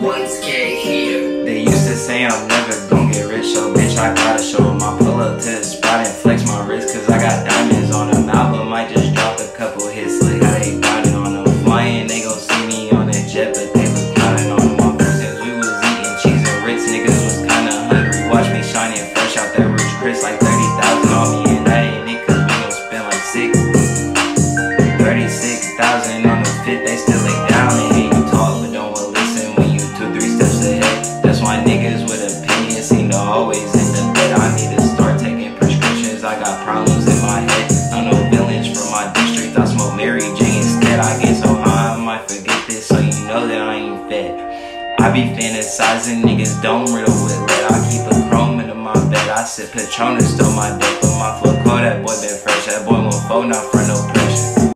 Here. They used to say I'm never gonna get rich, so bitch, I gotta show 'em. I pull up to the spot and flex my wrist, cause I got diamonds on them. Alba might just drop a couple hits, like how they it on them. Flying, they gon' see me on a jet, but they was counting on them. All since we was eating cheese and Ritz, niggas was kinda hungry. Watch me shining fresh out that Ruth's Chris, like 30,000 on me, and that ain't it, cause we gon' spend like six. 36,000 on the fit, they still why niggas with opinions seem to always end up dead. I need to start taking prescriptions, I got problems in my head. I know villains from my district, I smoke Mary Jane instead. I get so high, I might forget this, so you know that I ain't fed. I be fantasizing, niggas don't riddle with lead. I keep a chrome into my bed. I sip Patronus, still my deck, but my flow cold. That boy been fresh, that boy won't fold, not front